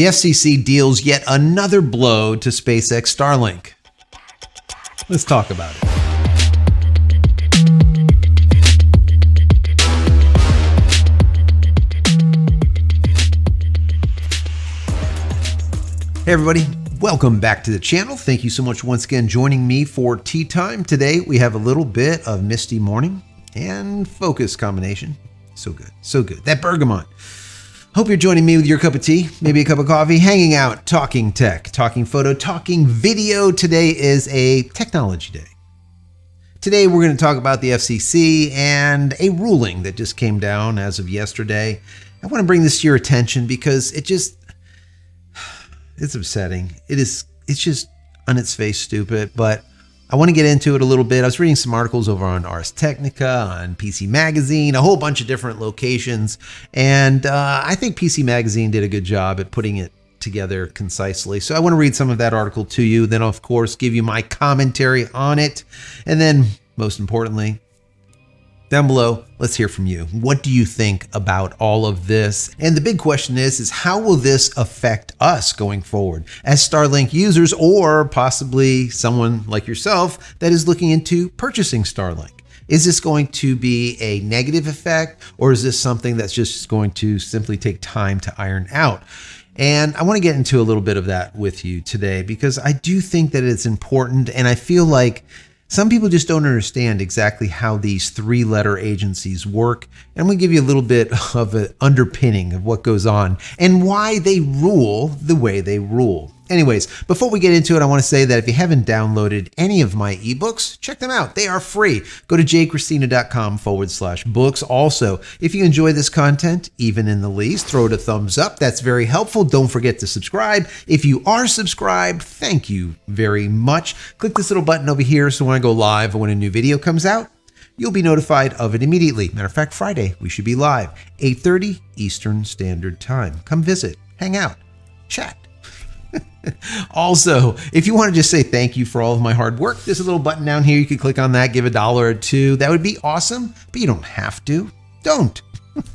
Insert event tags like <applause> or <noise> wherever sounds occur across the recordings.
the FCC deals yet another blow to SpaceX Starlink. Let's talk about it. Hey, everybody. Welcome back to the channel. Thank you so much once again joining me for tea time. Today we have a little bit of misty morning and focus combination. So good, so good. That bergamot. Hope you're joining me with your cup of tea, maybe a cup of coffee, hanging out, talking tech, talking photo, talking video. Today is a technology day. Today we're going to talk about the FCC and a ruling that just came down as of yesterday. I want to bring this to your attention because it just <sighs> it's upsetting. It is it's just on its face stupid, but I want to get into it a little bit. I was reading some articles over on Ars Technica, on PC Magazine, a whole bunch of different locations. And uh, I think PC Magazine did a good job at putting it together concisely. So I want to read some of that article to you, then, of course, give you my commentary on it. And then, most importantly, down below, let's hear from you. What do you think about all of this? And the big question is, is how will this affect us going forward as Starlink users or possibly someone like yourself that is looking into purchasing Starlink? Is this going to be a negative effect or is this something that's just going to simply take time to iron out? And I want to get into a little bit of that with you today because I do think that it's important and I feel like some people just don't understand exactly how these three letter agencies work. And I'm going to give you a little bit of an underpinning of what goes on and why they rule the way they rule. Anyways, before we get into it, I want to say that if you haven't downloaded any of my ebooks, check them out. They are free. Go to jcristina.com forward slash books. Also, if you enjoy this content, even in the least, throw it a thumbs up. That's very helpful. Don't forget to subscribe. If you are subscribed, thank you very much. Click this little button over here so when I go live or when a new video comes out, you'll be notified of it immediately. Matter of fact, Friday, we should be live, 8.30 Eastern Standard Time. Come visit, hang out, chat also, if you want to just say thank you for all of my hard work, there's a little button down here. You can click on that, give a dollar or two. That would be awesome, but you don't have to. Don't.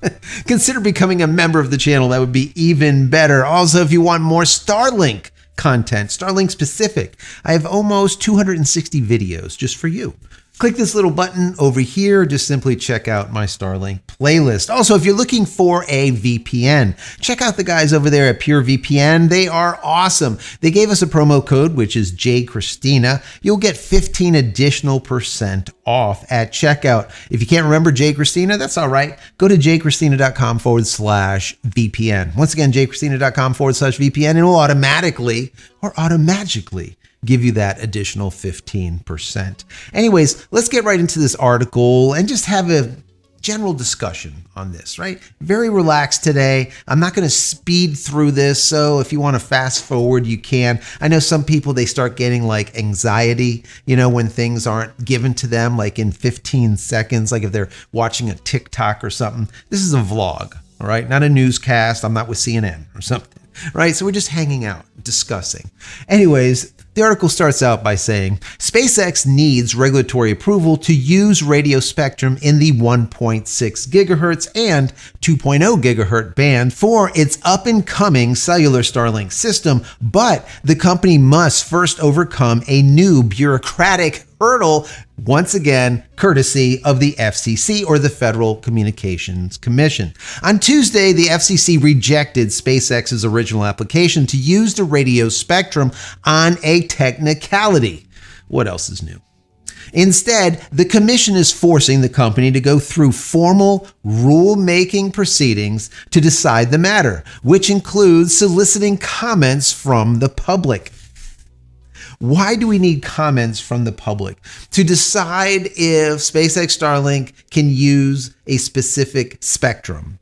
<laughs> Consider becoming a member of the channel. That would be even better. Also, if you want more Starlink content, Starlink specific, I have almost 260 videos just for you. Click this little button over here. Just simply check out my Starlink playlist. Also, if you're looking for a VPN, check out the guys over there at Pure VPN. They are awesome. They gave us a promo code, which is JCristina. You'll get 15 additional percent off at checkout. If you can't remember JCristina, that's all right. Go to jcristina.com forward slash VPN. Once again, jcristina.com forward slash VPN, and it will automatically or automatically give you that additional 15%. Anyways, let's get right into this article and just have a general discussion on this, right? Very relaxed today. I'm not going to speed through this, so if you want to fast forward, you can. I know some people they start getting like anxiety, you know, when things aren't given to them like in 15 seconds, like if they're watching a TikTok or something. This is a vlog, all right? Not a newscast. I'm not with CNN or something, right? So we're just hanging out, discussing. Anyways, the article starts out by saying SpaceX needs regulatory approval to use radio spectrum in the 1.6 gigahertz and 2.0 gigahertz band for its up and coming cellular Starlink system, but the company must first overcome a new bureaucratic hurdle, once again, courtesy of the FCC or the Federal Communications Commission. On Tuesday, the FCC rejected SpaceX's original application to use the radio spectrum on a technicality. What else is new? Instead, the commission is forcing the company to go through formal rule-making proceedings to decide the matter, which includes soliciting comments from the public. Why do we need comments from the public to decide if SpaceX Starlink can use a specific spectrum?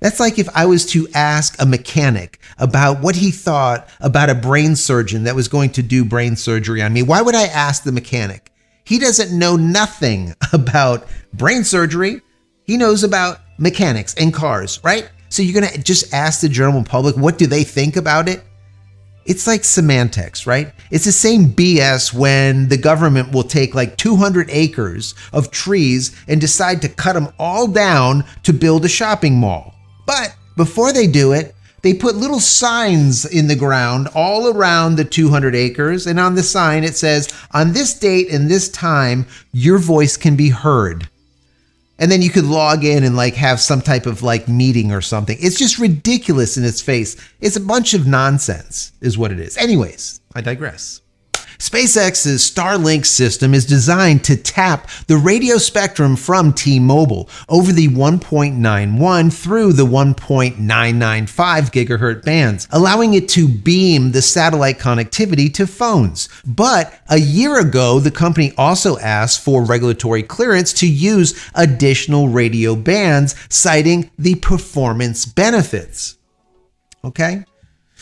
That's like if I was to ask a mechanic about what he thought about a brain surgeon that was going to do brain surgery on me. Why would I ask the mechanic? He doesn't know nothing <laughs> about brain surgery. He knows about mechanics and cars, right? So you're going to just ask the general public what do they think about it? It's like semantics, right? It's the same BS when the government will take like 200 acres of trees and decide to cut them all down to build a shopping mall. But before they do it, they put little signs in the ground all around the 200 acres. And on the sign, it says, on this date and this time, your voice can be heard. And then you could log in and like have some type of like meeting or something. It's just ridiculous in its face. It's a bunch of nonsense, is what it is. Anyways, I digress. SpaceX's Starlink system is designed to tap the radio spectrum from T-Mobile over the 1.91 through the 1.995 gigahertz bands, allowing it to beam the satellite connectivity to phones. But a year ago, the company also asked for regulatory clearance to use additional radio bands, citing the performance benefits. Okay?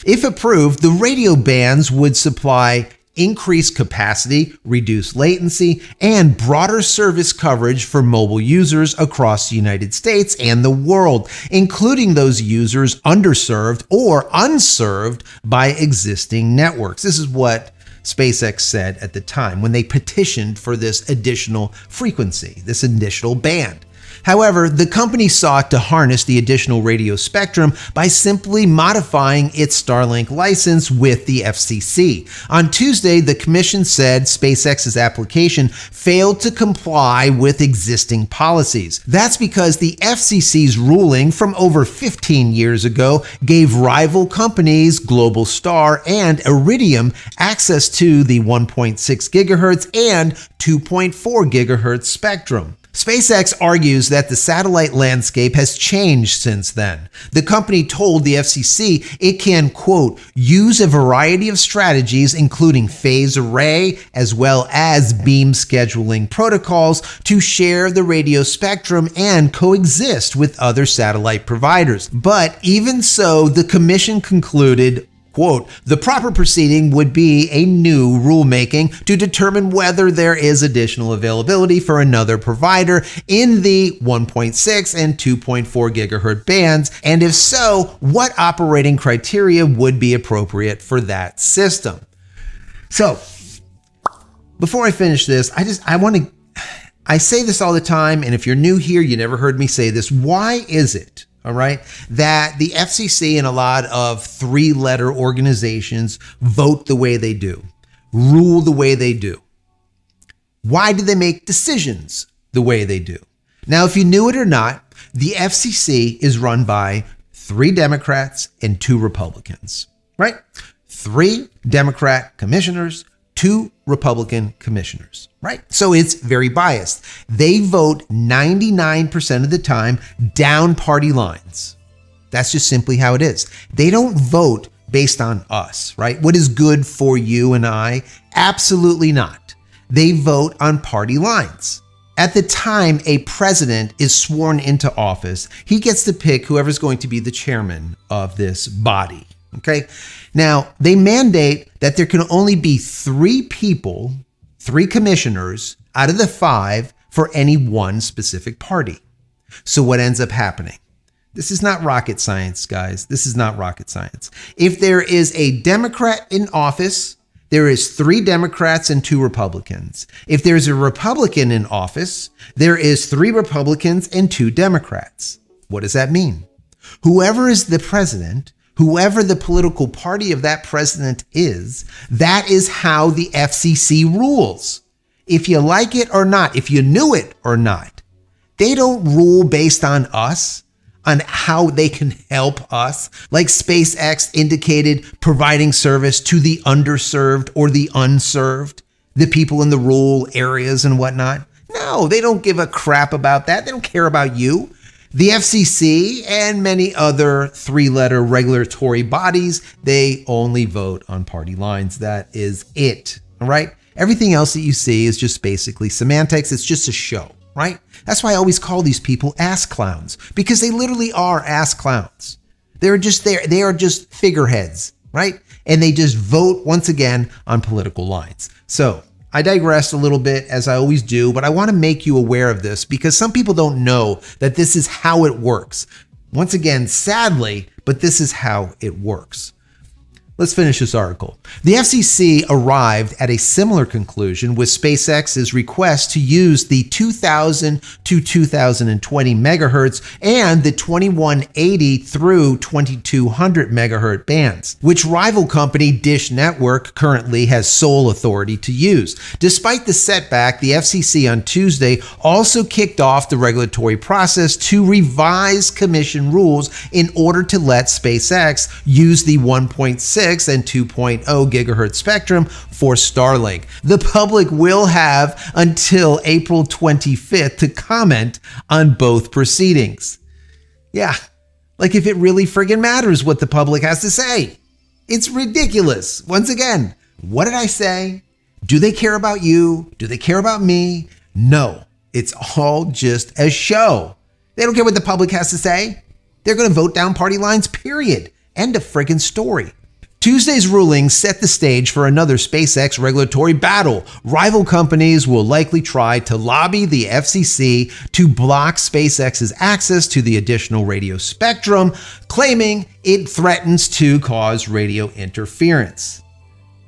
If approved, the radio bands would supply increased capacity, reduced latency, and broader service coverage for mobile users across the United States and the world, including those users underserved or unserved by existing networks. This is what SpaceX said at the time when they petitioned for this additional frequency, this additional band. However, the company sought to harness the additional radio spectrum by simply modifying its Starlink license with the FCC. On Tuesday, the commission said SpaceX's application failed to comply with existing policies. That's because the FCC's ruling from over 15 years ago gave rival companies Globalstar and Iridium access to the 1.6 gigahertz and 2.4 gigahertz spectrum. SpaceX argues that the satellite landscape has changed since then. The company told the FCC it can, quote, use a variety of strategies, including phase array as well as beam scheduling protocols, to share the radio spectrum and coexist with other satellite providers. But even so, the commission concluded Quote, the proper proceeding would be a new rulemaking to determine whether there is additional availability for another provider in the 1.6 and 2.4 gigahertz bands, and if so, what operating criteria would be appropriate for that system. So, before I finish this, I just I want to I say this all the time, and if you're new here, you never heard me say this. Why is it all right, that the FCC and a lot of three letter organizations vote the way they do, rule the way they do. Why do they make decisions the way they do? Now, if you knew it or not, the FCC is run by three Democrats and two Republicans, right? Three Democrat commissioners, two Republican commissioners, right? So it's very biased. They vote 99% of the time down party lines. That's just simply how it is. They don't vote based on us, right? What is good for you and I? Absolutely not. They vote on party lines. At the time a president is sworn into office, he gets to pick whoever's going to be the chairman of this body. Okay. Now, they mandate that there can only be three people, three commissioners out of the five for any one specific party. So, what ends up happening? This is not rocket science, guys. This is not rocket science. If there is a Democrat in office, there is three Democrats and two Republicans. If there's a Republican in office, there is three Republicans and two Democrats. What does that mean? Whoever is the president whoever the political party of that president is, that is how the FCC rules. If you like it or not, if you knew it or not, they don't rule based on us, on how they can help us, like SpaceX indicated, providing service to the underserved or the unserved, the people in the rural areas and whatnot. No, they don't give a crap about that. They don't care about you. The FCC and many other three letter regulatory bodies, they only vote on party lines. That is it. All right. Everything else that you see is just basically semantics. It's just a show, right? That's why I always call these people ass clowns because they literally are ass clowns. They're just there. They are just figureheads, right? And they just vote once again on political lines. So I digressed a little bit as I always do, but I want to make you aware of this because some people don't know that this is how it works. Once again, sadly, but this is how it works. Let's finish this article. The FCC arrived at a similar conclusion with SpaceX's request to use the 2000 to 2020 megahertz and the 2180 through 2200 megahertz bands, which rival company Dish Network currently has sole authority to use. Despite the setback, the FCC on Tuesday also kicked off the regulatory process to revise commission rules in order to let SpaceX use the 1.6 and 2.0 gigahertz spectrum for Starlink. The public will have until April 25th to comment on both proceedings. Yeah, like if it really friggin' matters what the public has to say. It's ridiculous. Once again, what did I say? Do they care about you? Do they care about me? No, it's all just a show. They don't care what the public has to say. They're going to vote down party lines, period. End of friggin' story. Tuesday's ruling set the stage for another SpaceX regulatory battle. Rival companies will likely try to lobby the FCC to block SpaceX's access to the additional radio spectrum, claiming it threatens to cause radio interference.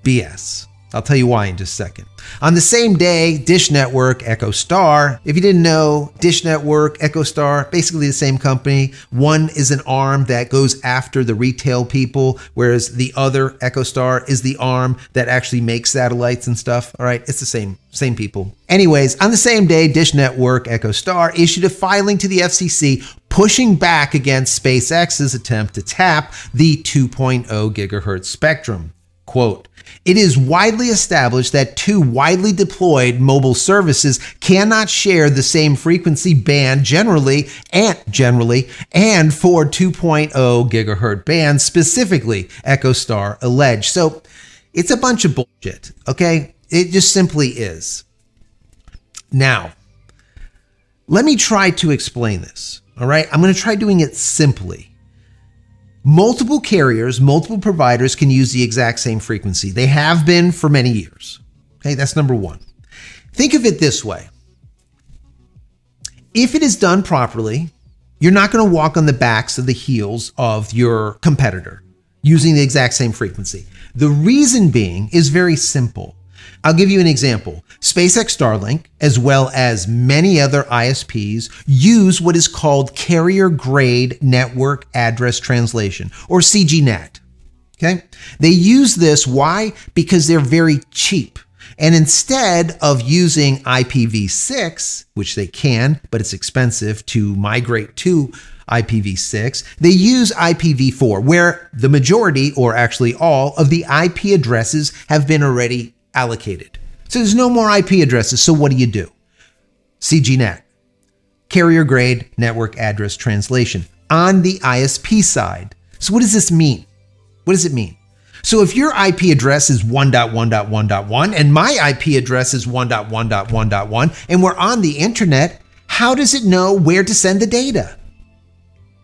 BS. I'll tell you why in just a second. On the same day, Dish Network, EchoStar. If you didn't know, Dish Network, EchoStar, basically the same company. One is an arm that goes after the retail people, whereas the other, EchoStar, is the arm that actually makes satellites and stuff. All right, it's the same same people. Anyways, on the same day, Dish Network, EchoStar issued a filing to the FCC pushing back against SpaceX's attempt to tap the 2.0 gigahertz spectrum. Quote, it is widely established that two widely deployed mobile services cannot share the same frequency band generally and generally and for 2.0 gigahertz bands specifically, EchoStar alleged. So it's a bunch of bullshit, okay? It just simply is. Now, let me try to explain this, all right? I'm going to try doing it simply. Multiple carriers, multiple providers can use the exact same frequency. They have been for many years. Okay, that's number one. Think of it this way if it is done properly, you're not going to walk on the backs of the heels of your competitor using the exact same frequency. The reason being is very simple. I'll give you an example. SpaceX Starlink, as well as many other ISPs, use what is called carrier grade network address translation, or CGNAT. Okay? They use this. Why? Because they're very cheap. And instead of using IPv6, which they can, but it's expensive to migrate to IPv6, they use IPv4, where the majority, or actually all, of the IP addresses have been already allocated. So there's no more IP addresses. So what do you do? CGNAT, carrier grade network address translation on the ISP side. So what does this mean? What does it mean? So if your IP address is 1.1.1.1 and my IP address is 1.1.1.1 and we're on the internet, how does it know where to send the data?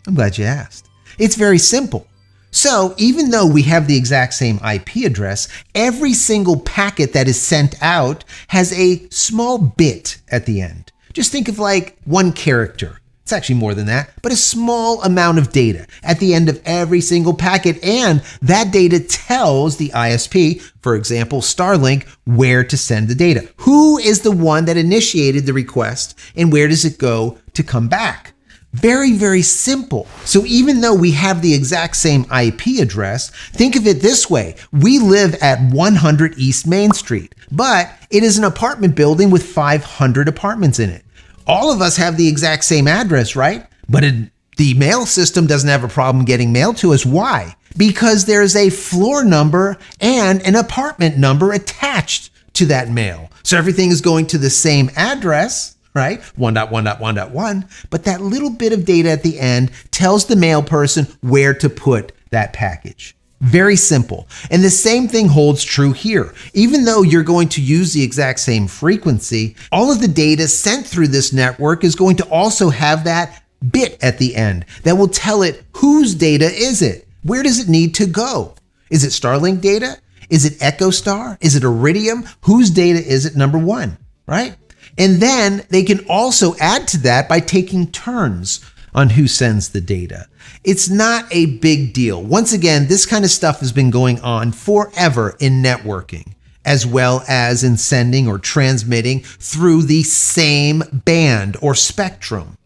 I'm glad you asked. It's very simple. So even though we have the exact same IP address, every single packet that is sent out has a small bit at the end. Just think of like one character. It's actually more than that, but a small amount of data at the end of every single packet. And that data tells the ISP, for example, Starlink, where to send the data. Who is the one that initiated the request and where does it go to come back? Very, very simple. So even though we have the exact same IP address, think of it this way. We live at 100 East Main Street, but it is an apartment building with 500 apartments in it. All of us have the exact same address, right? But it, the mail system doesn't have a problem getting mail to us. Why? Because there's a floor number and an apartment number attached to that mail. So everything is going to the same address right? 1.1.1.1. But that little bit of data at the end tells the mail person where to put that package. Very simple. And the same thing holds true here. Even though you're going to use the exact same frequency, all of the data sent through this network is going to also have that bit at the end that will tell it whose data is it? Where does it need to go? Is it Starlink data? Is it EchoStar? Is it Iridium? Whose data is it? Number one, right? And then they can also add to that by taking turns. on who sends the data. It's not a big deal. Once again, this kind of stuff has been going on forever in networking, as well as in sending or transmitting through the same band or spectrum.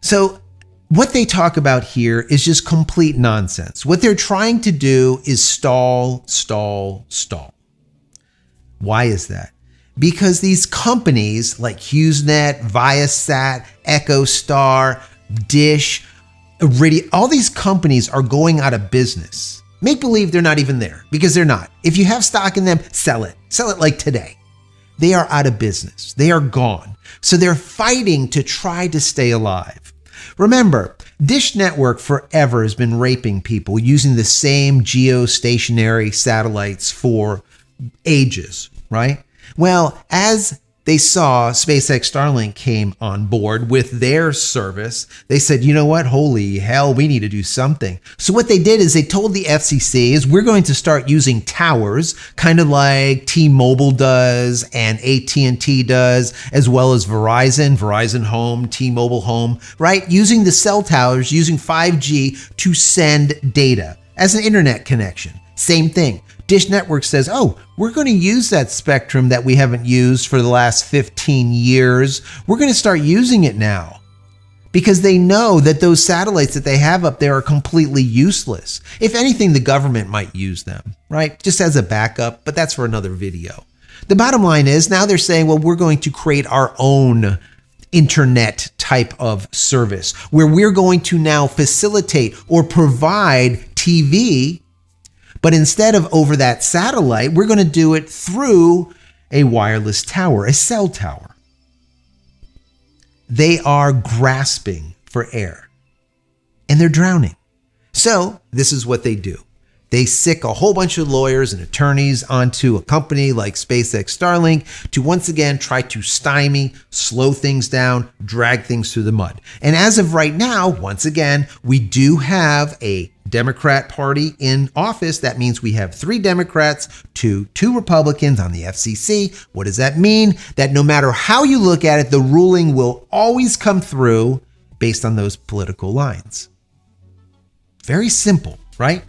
So, what they talk about here is just complete nonsense. What they're trying to do is stall, stall, stall. Why is that? Because these companies like HughesNet, Viasat, EchoStar, Dish, Iridium, all these companies are going out of business. Make believe they're not even there because they're not. If you have stock in them, sell it. Sell it like today. They are out of business. They are gone. So they're fighting to try to stay alive. Remember, Dish Network forever has been raping people using the same geostationary satellites for ages, right? Well, as they saw SpaceX Starlink came on board with their service. They said, you know what? Holy hell, we need to do something. So what they did is they told the FCC is we're going to start using towers, kind of like T-Mobile does and AT&T does, as well as Verizon, Verizon Home, T-Mobile Home, right? Using the cell towers, using 5G to send data as an internet connection. Same thing. Dish Network says, oh, we're going to use that spectrum that we haven't used for the last 15 years. We're going to start using it now because they know that those satellites that they have up there are completely useless. If anything, the government might use them, right? Just as a backup, but that's for another video. The bottom line is now they're saying, well, we're going to create our own internet type of service where we're going to now facilitate or provide TV but instead of over that satellite, we're going to do it through a wireless tower, a cell tower. They are grasping for air and they're drowning. So, this is what they do. They sick a whole bunch of lawyers and attorneys onto a company like SpaceX Starlink to once again try to stymie, slow things down, drag things through the mud. And as of right now, once again, we do have a Democrat Party in office. That means we have three Democrats to two Republicans on the FCC. What does that mean? That no matter how you look at it, the ruling will always come through based on those political lines. Very simple, right?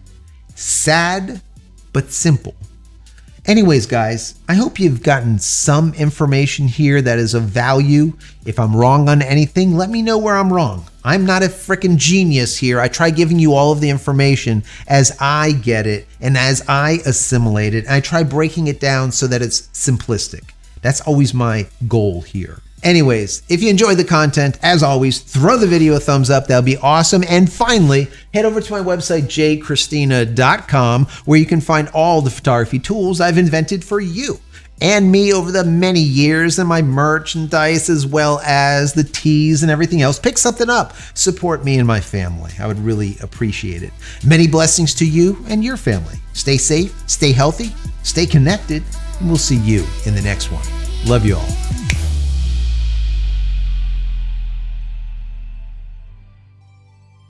Sad, but simple. Anyways, guys, I hope you've gotten some information here that is of value. If I'm wrong on anything, let me know where I'm wrong. I'm not a freaking genius here. I try giving you all of the information as I get it and as I assimilate it. And I try breaking it down so that it's simplistic. That's always my goal here. Anyways, if you enjoyed the content, as always, throw the video a thumbs up. That'll be awesome. And finally, head over to my website, jcristina.com, where you can find all the photography tools I've invented for you and me over the many years and my merchandise as well as the teas and everything else. Pick something up. Support me and my family. I would really appreciate it. Many blessings to you and your family. Stay safe, stay healthy, stay connected, and we'll see you in the next one. Love you all.